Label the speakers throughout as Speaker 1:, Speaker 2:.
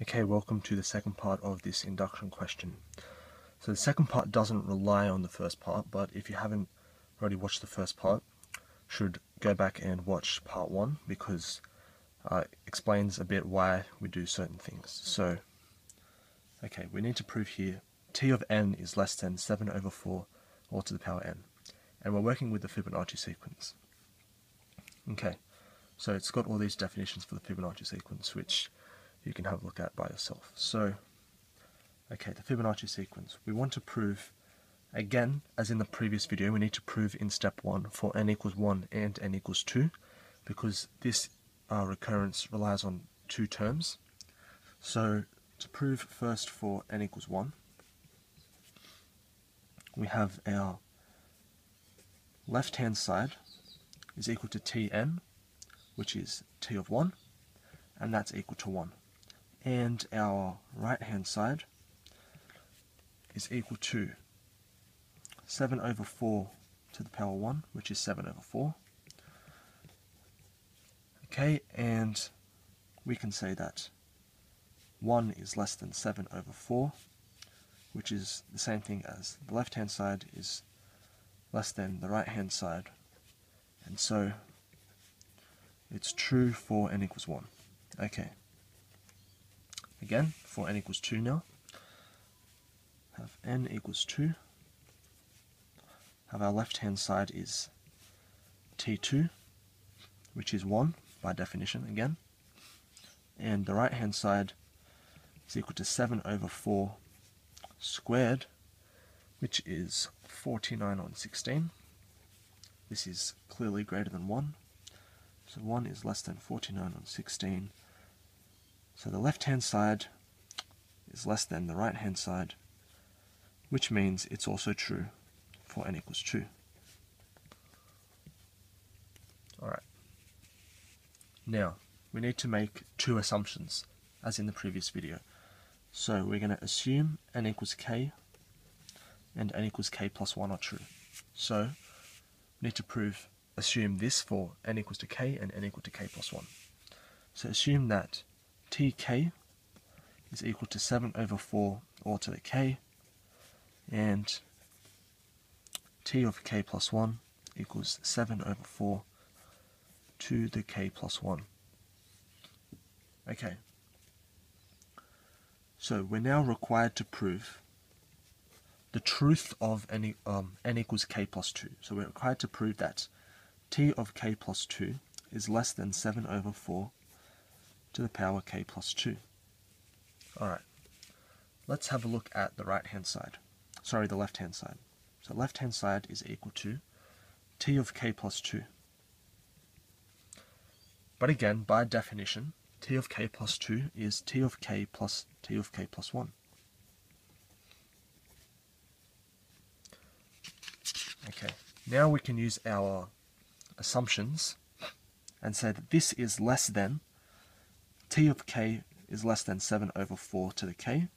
Speaker 1: Okay, welcome to the second part of this induction question. So the second part doesn't rely on the first part, but if you haven't already watched the first part, should go back and watch part one because uh, explains a bit why we do certain things. So, okay, we need to prove here t of n is less than 7 over 4 all to the power n. And we're working with the Fibonacci sequence. Okay, so it's got all these definitions for the Fibonacci sequence, which you can have a look at by yourself. So, okay, the Fibonacci sequence. We want to prove, again, as in the previous video, we need to prove in step 1 for n equals 1 and n equals 2, because this uh, recurrence relies on two terms. So, to prove first for n equals 1, we have our left hand side is equal to tn, which is t of 1, and that's equal to 1 and our right hand side is equal to 7 over 4 to the power 1, which is 7 over 4. Okay, and we can say that 1 is less than 7 over 4, which is the same thing as the left hand side is less than the right hand side. And so it's true for n equals 1. Okay. Again, for n equals 2 now. Have n equals 2. Have our left hand side is t2, which is 1 by definition again. And the right hand side is equal to 7 over 4 squared, which is 49 on 16. This is clearly greater than 1. So 1 is less than 49 on 16. So the left hand side is less than the right hand side, which means it's also true for n equals 2. Alright. Now, we need to make two assumptions, as in the previous video. So we're going to assume n equals k and n equals k plus 1 are true. So, we need to prove, assume this for n equals to k and n equal to k plus 1. So assume that tk is equal to 7 over 4 all to the k and t of k plus 1 equals 7 over 4 to the k plus 1. Okay. So we're now required to prove the truth of n, um, n equals k plus 2. So we're required to prove that t of k plus 2 is less than 7 over 4 to the power k plus 2. Alright, let's have a look at the right hand side. Sorry, the left hand side. So left hand side is equal to t of k plus 2. But again, by definition, t of k plus 2 is t of k plus t of k plus 1. Okay, now we can use our assumptions and say that this is less than t of k is less than 7 over 4 to the k,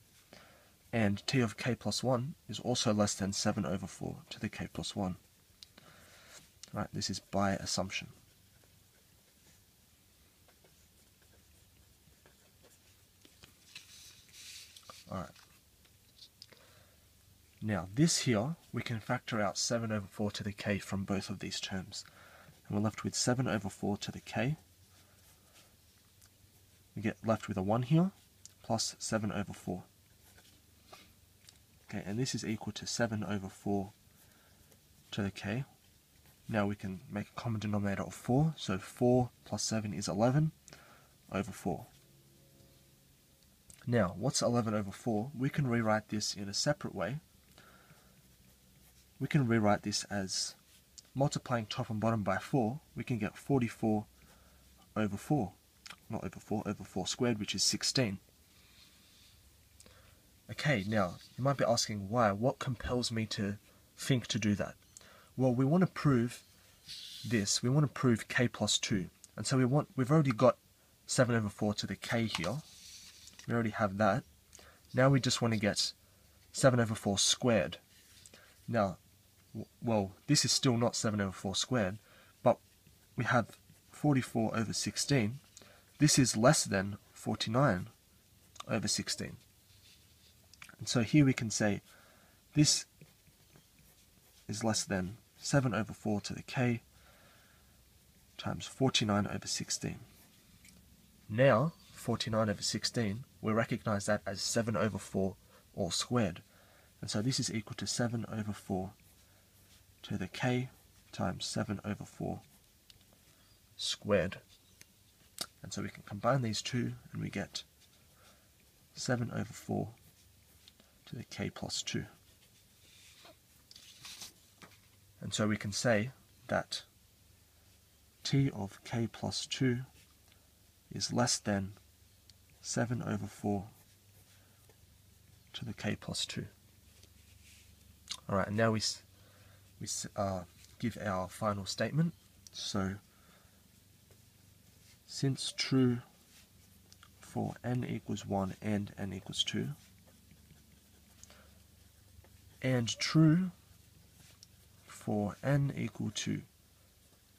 Speaker 1: and t of k plus 1 is also less than 7 over 4 to the k plus 1. Right, this is by assumption. Alright. Now, this here, we can factor out 7 over 4 to the k from both of these terms. And we're left with 7 over 4 to the k we get left with a 1 here, plus 7 over 4. Okay, and this is equal to 7 over 4 to the k. Now we can make a common denominator of 4, so 4 plus 7 is 11 over 4. Now, what's 11 over 4? We can rewrite this in a separate way. We can rewrite this as multiplying top and bottom by 4, we can get 44 over 4 not over 4, over 4 squared, which is 16. Okay, now, you might be asking why. What compels me to think to do that? Well, we want to prove this. We want to prove k plus 2. And so we want, we've already got 7 over 4 to the k here. We already have that. Now we just want to get 7 over 4 squared. Now, well, this is still not 7 over 4 squared, but we have 44 over 16, this is less than 49 over 16. And so here we can say this is less than 7 over 4 to the k times 49 over 16. Now, 49 over 16, we recognize that as 7 over 4 all squared. And so this is equal to 7 over 4 to the k times 7 over 4 squared. And so we can combine these two and we get 7 over 4 to the k plus 2. And so we can say that t of k plus 2 is less than 7 over 4 to the k plus 2. Alright, and now we, we uh, give our final statement. So, since true for n equals 1 and n equals 2, and true for n equal to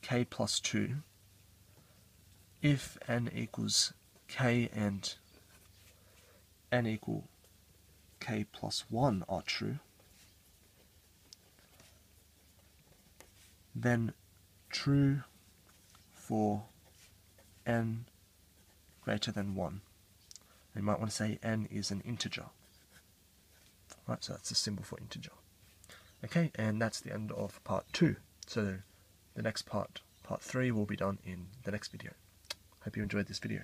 Speaker 1: k plus 2 if n equals k and n equal k plus 1 are true, then true for n greater than 1. You might want to say n is an integer. Right, so that's the symbol for integer. Okay, and that's the end of part 2. So the next part, part 3, will be done in the next video. Hope you enjoyed this video.